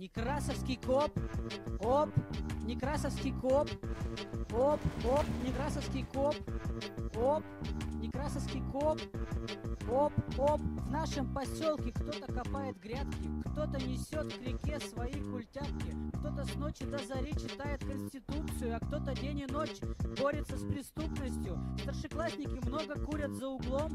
Некрасовский коп. Оп. Некрасовский коп. Оп, оп, Некрасовский коп. Оп. Некрасовский коп. Оп, оп. В нашем поселке кто-то копает грядки, кто-то несет к реке свои культяпки, кто-то с ночи до зари читает Конституцию, а кто-то день и ночь борется с преступностью. Старшеклассники много курят за углом,